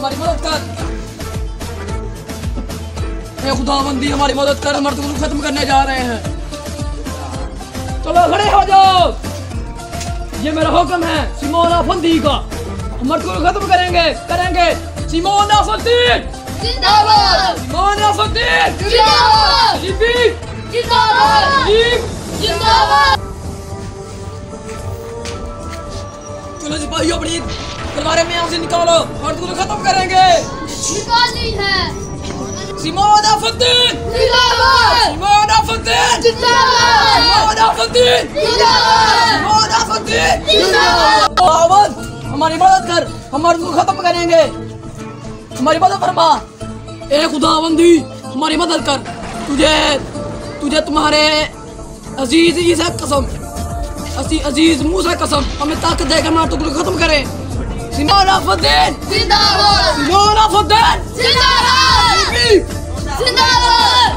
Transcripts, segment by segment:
हमारी मदद कर। ए खुदाबंदी हमारी मदद कर हम को खत्म करने जा रहे हैं। चलो खड़े हो जाओ। ये मेरा हुक्म है सिमोना फंदी का। हम खत्म करेंगे करेंगे। सिमोना फंदी जिंदाबाद। सिमोना फंदी जिंदाबाद। जिंदाबाद। जिंदाबाद। चलो सिपाहियों अपनी तलवारें में यहाँ से निकालो मर्द को खत्म करेंगे। है। सिमोना सिमोना सिमोना सिमोना हमारी मदद कर। हम मर्द को खत्म करेंगे। हमारी मदद फरमा। ए खुदाबंदी हमारी मदद कर। तुझे तुझे तुम्हारे अज़ीज़ ईसा कसम असी अज़ीज़ मूसा कसम हमें ताकत देकर मर्द को खत्म करें। सिमोना फद्दीन जिंदाबाद जिंदाबाद जिंदाबाद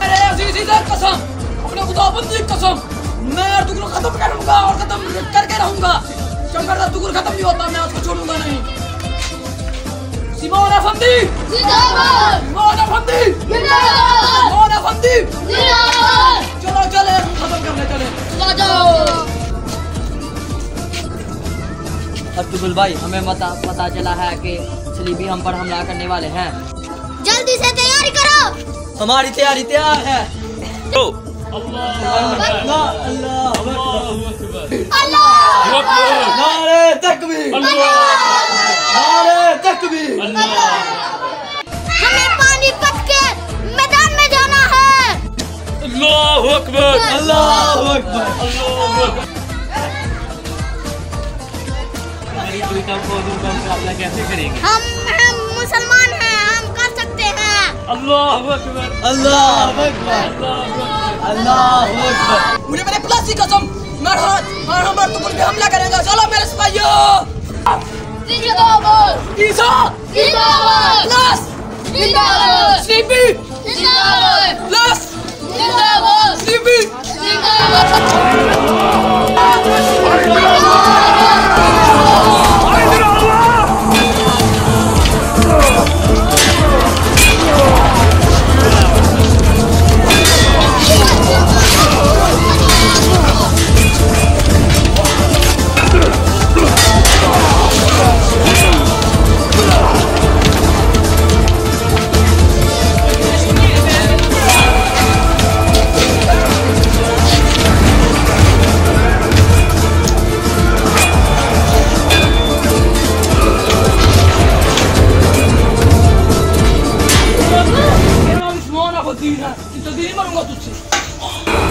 मेरे अज़ीज़ ईसा कसम अपने खुदाबंदी की कसम मैं अर्तुगरुल को खत्म करूँगा और खत्म करके रहूँगा जब मेरा अर्तुगरुल खत्म नहीं होता मैं उसको छोड़ूँगा नहीं सिमोना फंदी जिंदाबाद सिमोना फंदी जिंदाबाद सिमोना फंदी अब्दुल भाई हमें पता पता चला है कि सलीबी हम पर हमला करने वाले हैं जल्दी से तैयारी करो हमारी तैयारी तैयार है अल्लाह नारे तकबीर नारे तकबीर हमें के मैदान में जाना है अल्लाह अकबर अल्लाह अकबर हमारी दुर्गा को दुर्गा का मुकाबला कैसे करेंगे? हम हम मुसलमान हैं हम कर सकते हैं। अल्लाह अकबर। अल्लाह अकबर। अल्लाह अकबर। मुझे मेरे प्लस की कसम मैं हाथ और हम अर्तुगरुल पे हमला करेंगे। चलो मेरे सिपाहियों। जिंदाबाद। ईसा। जिंदाबाद। प्लस जिंदाबाद। स्लीपी जिंदाबाद। प्लस जिंदाबाद। स्लीपी जिंदाबाद। 지